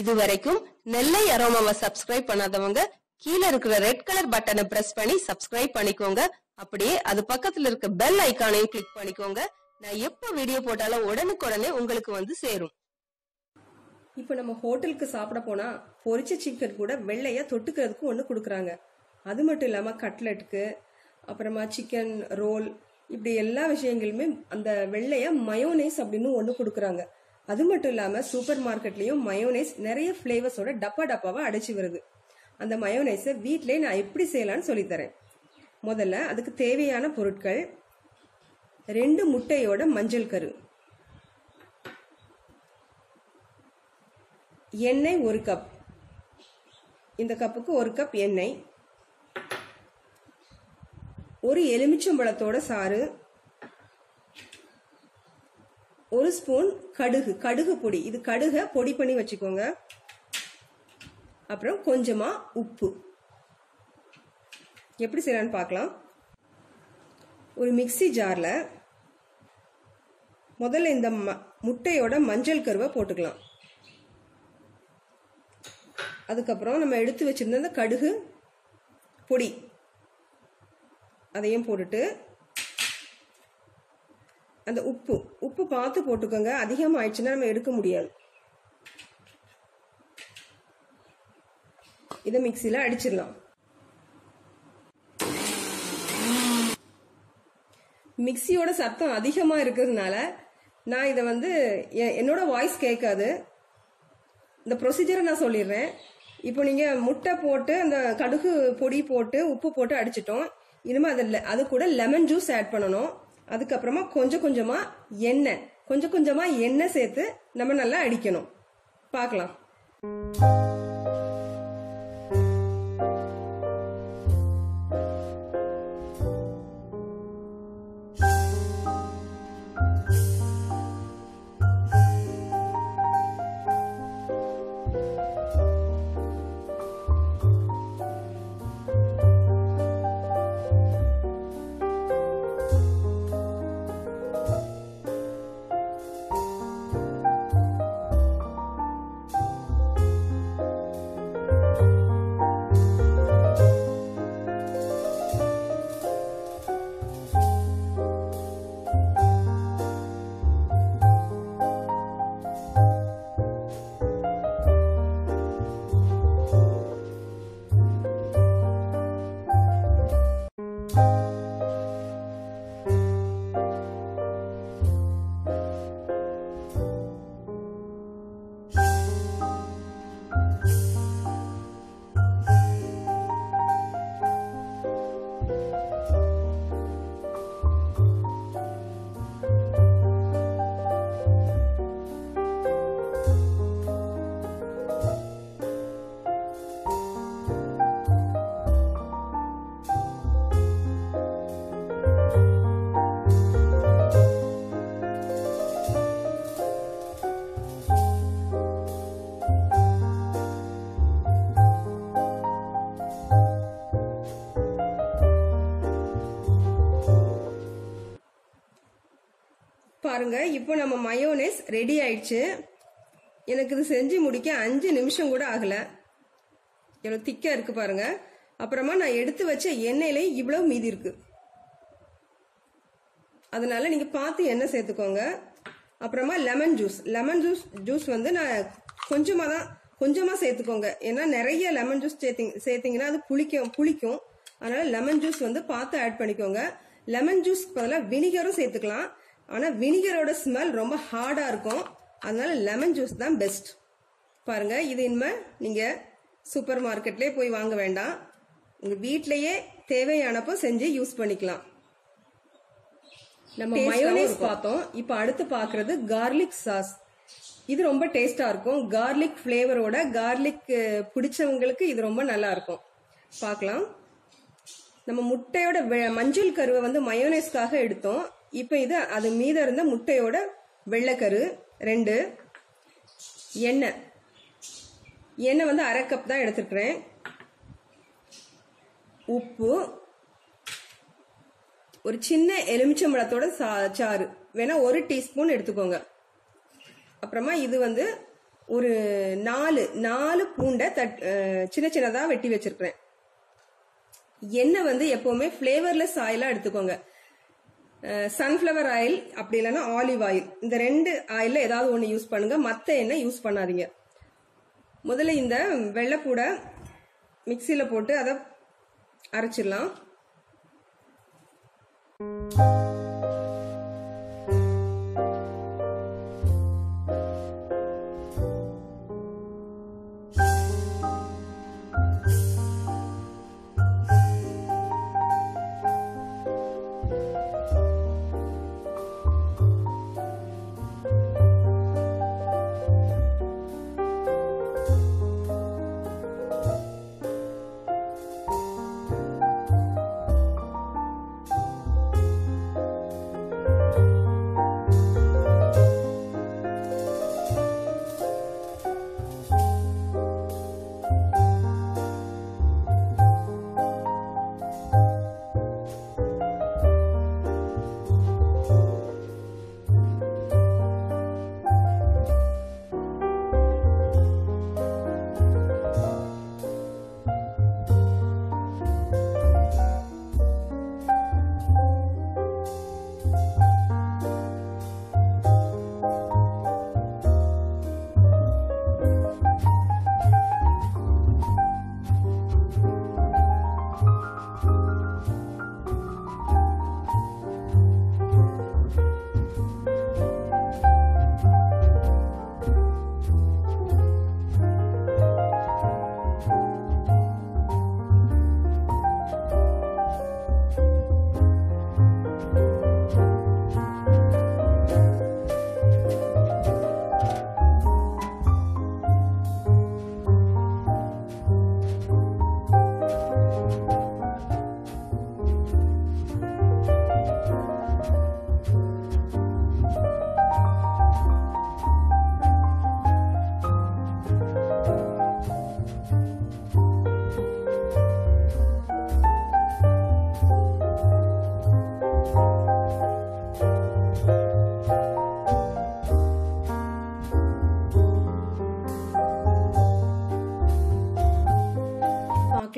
இது வரைக்கும் நெல்லை அரோமாவை சப்ஸ்கிரைப் பண்ணாதவங்க கீழே இருக்கிற ரெட் கலர் பட்டனை பிரஸ் பண்ணி சப்ஸ்கிரைப் பண்ணிக்கோங்க. அப்படியே அது பக்கத்துல இருக்க பெல் ஐக்கானையும் கிளிக் பண்ணிக்கோங்க. நான் எப்ப வீடியோ போட்டாலும் உடனுக்குடனே உங்களுக்கு வந்து சேரும். இப்போ நம்ம ஹோட்டலுக்கு சாப்பிட போனா பொரிச்ச சிக்கன் கூட வெள்ளையா தொட்டுக்கிறதுக்கு ஒன்று கொடுக்குறாங்க. அது மட்டும் இல்லாம கட்லெட்டுக்கு அப்புறமா சிக்கன் ரோல் இப்படி எல்லா விஷயங்களுமே அந்த வெள்ளையா மயோனைஸ் அப்படின்னு ஒன்று கொடுக்குறாங்க. அது மட்டும் இல்லாம சூப்பர் மார்க்கெட்லயும் மயோனைஸ் நிறைய ஃப்ளேவர்ஸோட டப்பா டப்பாவா அடைச்சி வருது. அந்த மயோனைஸை வீட்டிலே நான் எப்படி செய்யலாம்னு சொல்லித்தரேன். முதல்ல அதுக்கு தேவையான பொருட்கள் ரெண்டு முட்டையோட மஞ்சள் கரு எண்ணெய் ஒரு கப் இந்த கப்புக்கு ஒரு கப் எண்ணெய் ஒரு எலுமிச்சம்பழத்தோட சாறு ஒரு ஸ்பூன் கடுகு கடுகு பொடி. இது கடுகை பொடி பண்ணி வச்சுக்கோங்க. அப்புறம் கொஞ்சமா உப்பு. எப்படி செய்யலாம்னு பார்க்கலாம். ஒரு மிக்ஸி ஜாரில் முதல்ல இந்த ம- முட்டையோட மஞ்சள் கருவை போட்டுக்கலாம். அதுக்கப்புறம் நம்ம எடுத்து வச்சிருந்த அந்த கடுகு பொடி. அதையும் போட்டுட்டு அந்த உப்பு உப்பு பார்த்து போட்டுக்கோங்க. அதிகமாக ஆயிடுச்சுன்னா நம்ம எடுக்க முடியாது. இதை மிக்சியில் அடிச்சிடலாம். மிக்சியோட சத்தம் அதிகமாக இருக்கிறதுனால நான் இதை வந்து எ- என்னோட வாய்ஸ் கேட்காது. இந்த ப்ரொசீஜரை நான் சொல்லிடுறேன். இப்போ நீங்கள் முட்டை போட்டு அந்த கடுகு பொடி போட்டு உப்பு போட்டு அடிச்சிட்டோம். இனிமேல் அதில் அது கூட லெமன் ஜூஸ் ஆட் பண்ணணும். அதுக்கப்புறமா கொஞ்சம் கொஞ்சமாக எண்ணெய் கொஞ்சம் கொஞ்சமாக எண்ணெய் சேர்த்து நம்ம நல்லா அடிக்கணும். பார்க்கலாம். 嗯。பாருங்க. இப்போ நம்ம மயோனேஸ் ரெடி ஆயிடுச்சு. எனக்கு இது செஞ்சு முடிக்க அஞ்சு நிமிஷம் கூட ஆகல. எவ்வளவு திக்கா இருக்கு பாருங்க. அப்புறமா நான் எடுத்து வச்ச எண்ணெயில இவ்வளவு மீதி இருக்கு. அதனால நீங்க பார்த்து எண்ணெய் சேர்த்துக்கோங்க. அப்புறமா lemon juice lemon juice juice வந்து நான் கொஞ்சமா தான் கொஞ்சமா சேர்த்துக்கோங்க. ஏன்னா நிறைய லெமன் ஜூஸ் சேர்த்திங் சேர்த்தீங்கன்னா அது புளிக்கும் புளிக்கும். அதனால லெமன் ஜூஸ் வந்து பார்த்து ஆட் பண்ணிக்கோங்க. லெமன் ஜூஸ் பதிலாக வினிகரும் சேர்த்துக்கலாம். ஆனா வினிகரோட ஸ்மெல் ரொம்ப ஹார்டா இருக்கும். அதனால லெமன் ஜூஸ் தான் பெஸ்ட் பாருங்க இது இனிமே நீங்க சூப்பர் மார்க்கெட்லயே போய் வாங்க வேண்டாம். உங்க வீட்லயே தேவையானப்போ செஞ்சு யூஸ் பண்ணிக்கலாம். நம்ம மயோனைஸ் பார்த்தோம். இப்போ அடுத்து பார்க்கிறது கார்லிக் சாஸ் இது ரொம்ப டேஸ்டா இருக்கும். கார்லிக் ஃப்ளேவரோட கார்லிக் பிடிச்சவங்களுக்கு இது ரொம்ப நல்லா இருக்கும். பார்க்கலாம். நம்ம முட்டையோட மஞ்சள் கருவை வந்து மயோனைஸ்க்காக எடுத்தோம். இப்போ இது அது மீத இருந்த முட்டையோட வெள்ளைக்கரு ரெண்டு. எண்ணெய். எண்ணெய் வந்து அரை கப் தான் எடுத்துருக்குறேன். உப்பு. ஒரு சின்ன எலுமிச்சம்பழத்தோட சா- சாறு. வேணா ஒரு டீஸ்பூன் எடுத்துக்கோங்க. அப்புறமா இது வந்து ஒரு நாலு நாலு பூண்டை தட் சின்ன சின்னதா வெட்டி வச்சிருக்கிறேன். எண்ணெய் வந்து எப்பவுமே ஃபிளேவர்லெஸ் ஆயிலா எடுத்துக்கோங்க. சன்ஃப்ளவர் ஆயில் அப்படி இல்லைன்னா ஆலிவ் ஆயில் இந்த ரெண்டு ஆயில்ல ஏதாவது ஒன்று யூஸ் பண்ணுங்க. மற்ற எண்ணெய் யூஸ் பண்ணாதீங்க. முதல்ல இந்த வெள்ளைப்பூடை மிக்சியில் போட்டு அதை அரைச்சிடலாம்.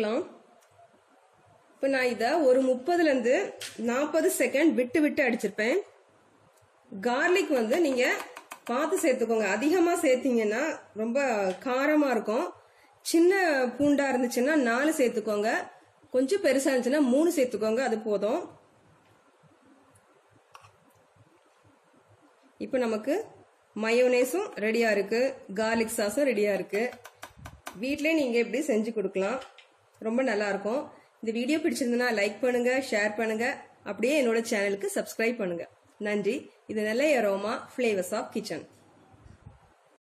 பார்க்கலாம். இப்போ நான் இதை ஒரு முப்பதுலேருந்து நாற்பது செகண்ட் விட்டு விட்டு அடிச்சிருப்பேன். கார்லிக் வந்து நீங்கள் பார்த்து சேர்த்துக்கோங்க. அதிகமாக சேர்த்தீங்கன்னா ரொம்ப காரமாக இருக்கும். சின்ன பூண்டா இருந்துச்சுன்னா நாலு சேர்த்துக்கோங்க. கொஞ்சம் பெருசாக இருந்துச்சுன்னா மூணு சேர்த்துக்கோங்க. அது போதும். இப்போ நமக்கு மயோனேஸும் ரெடியாக இருக்குது கார்லிக் சாஸும் ரெடியாக இருக்குது வீட்டிலே நீங்கள் எப்படி செஞ்சு கொடுக்கலாம். ரொம்ப நல்லா இருக்கும் இந்த வீடியோ பிடிச்சிருந்ததுன்னா லைக் பண்ணுங்க ஷேர் பண்ணுங்க. அப்படியே என்னோட சேனலுக்கு சப்ஸ்கிரைப் பண்ணுங்க. நன்றி. இது நல்ல எரோமா ஃப்ளேவர்ஸ் ஆஃப் கிச்சன்